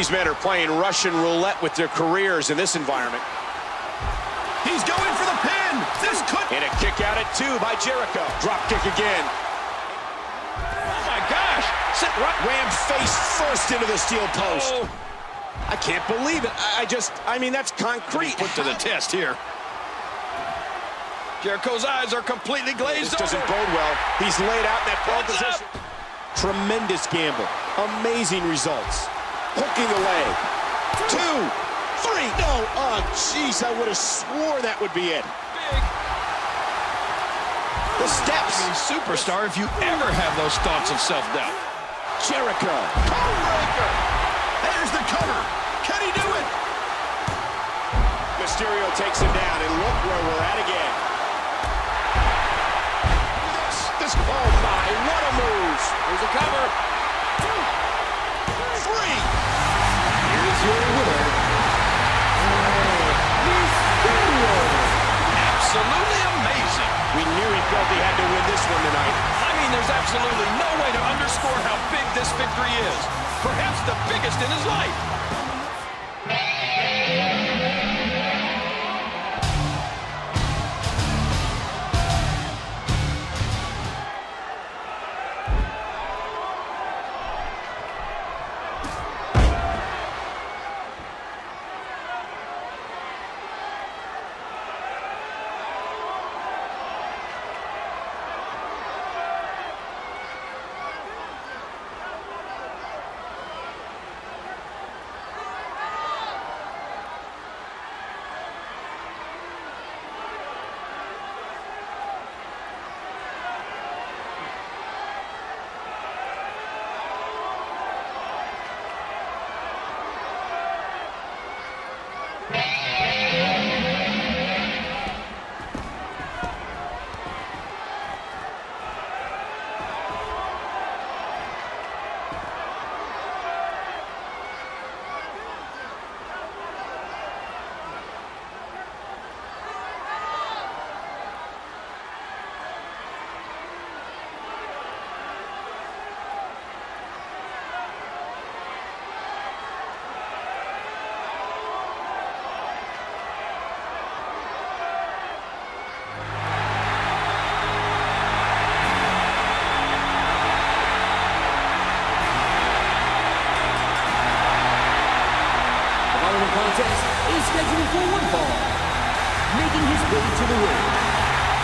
These men are playing Russian roulette with their careers in this environment. He's going for the pin. This could... And a kick out at two by Jericho. Drop kick again. Oh, my gosh. Sit right. Ram face first into the steel post. Oh. I can't believe it. I, I just, I mean, that's concrete. Put to the test here. Jericho's eyes are completely glazed This doesn't over. bode well. He's laid out in that ball position. Tremendous gamble. Amazing results. Hooking away. leg. Two, three. No. Oh, jeez, I would have swore that would be it. The steps. I mean, superstar if you ever have those thoughts of self-doubt. Jericho. Breaker. There's the cover. Can he do it? Mysterio takes him down, and look where we're at again. This, this, oh my, what a move. Here's a cover. Absolutely no way to underscore how big this victory is. Perhaps the biggest in his life. The ring.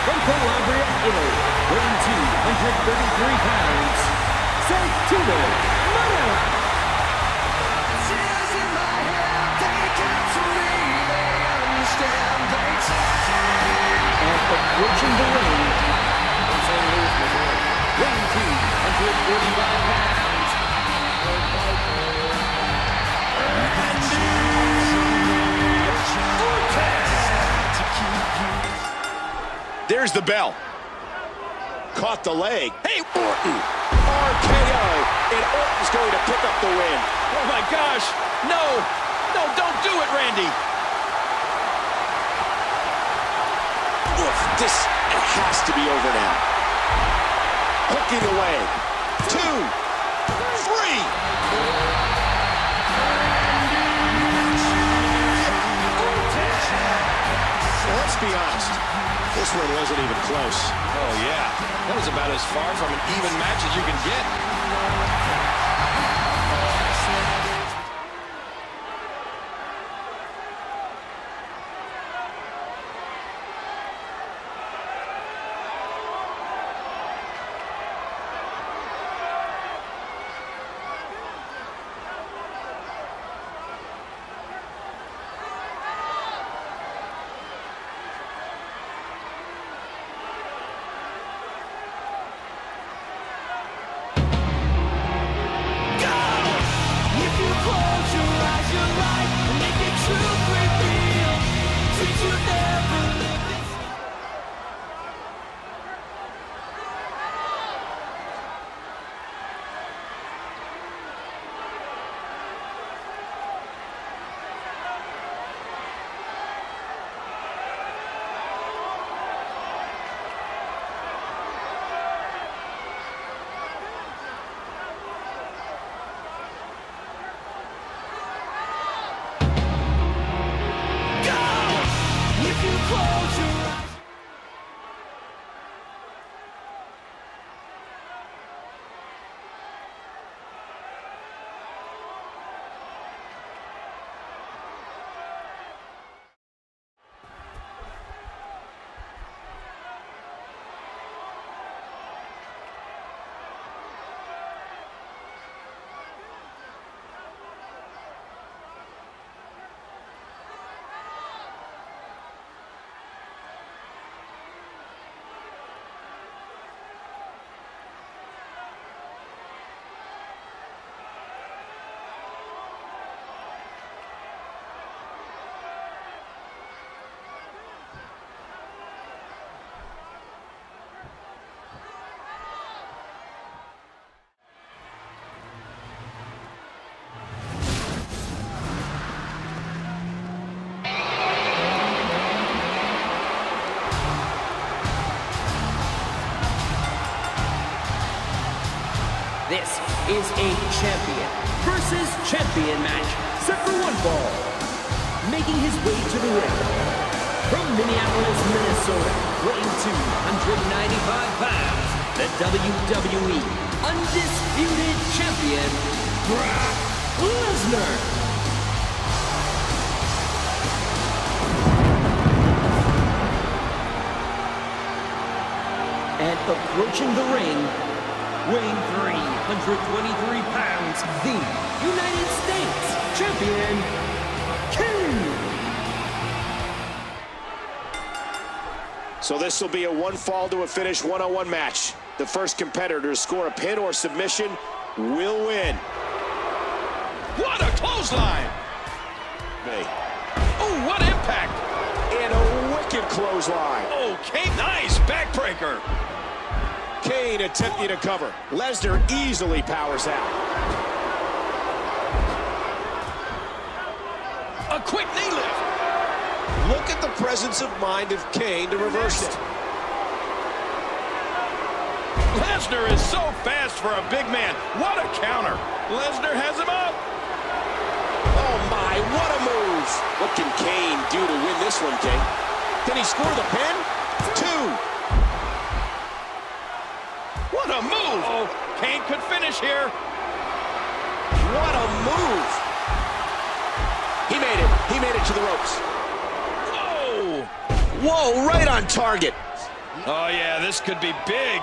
From Calabria, Italy, weighing 233 pounds, Santino Marella. There's the bell. Caught the leg. Hey, Orton. RKO. And Orton's going to pick up the win. Oh my gosh. No. No, don't do it, Randy. Oof, this has to be over now. Hooking away. Two. Three. Let's be honest. This one wasn't even close. Oh, yeah. That was about as far from an even match as you can get. Is a champion versus champion match set for one fall. Making his way to the ring from Minneapolis, Minnesota, weighing 295 pounds, the WWE Undisputed Champion, Brock Lesnar. And approaching the ring, weighing 323 pounds, the United States Champion, Kane. So this will be a one fall to a finish one-on-one match. The first competitor to score a pin or submission will win. What a clothesline! Hey. Oh, what impact! And a wicked clothesline. Okay, nice backbreaker. Kane attempting to cover. Lesnar easily powers out. A quick knee lift. Look at the presence of mind of Kane to reverse it. Lesnar is so fast for a big man. What a counter. Lesnar has him up. Oh my, what a move. What can Kane do to win this one, Kane? Can he score the pin? Two. A move. Oh, Kane could finish here. What a move. He made it. He made it to the ropes. Oh. Whoa, right on target. Oh, yeah, this could be big.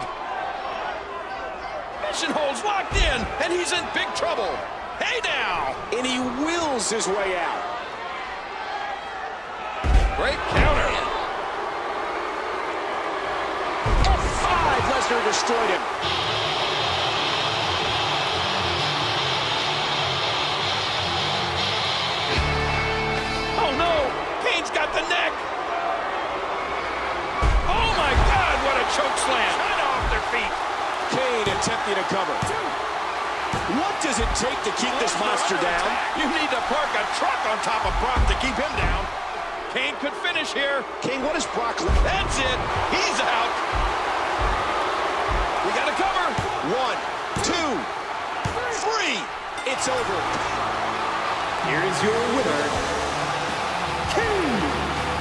Mission holds locked in, and he's in big trouble. Hey now! And he wills his way out. Great counter. Lesnar destroyed him. Oh no! Kane's got the neck! Oh my god, what a choke slam! China off their feet! Kane attempting to cover. What does it take to keep this monster down? You need to park a truck on top of Brock to keep him down. Kane could finish here. Kane, what is Brock? That's it. He's out. One, two, three. It's over. Here is your winner, Kane.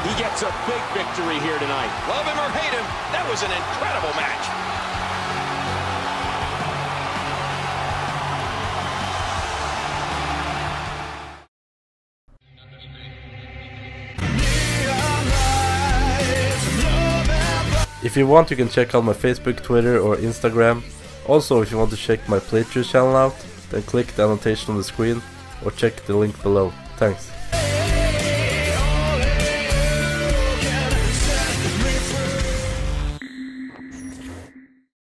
He gets a big victory here tonight. Love him or hate him, that was an incredible match. If you want, you can check out my Facebook, Twitter, or Instagram. Also, if you want to check my playthrough channel out, then click the annotation on the screen or check the link below. Thanks.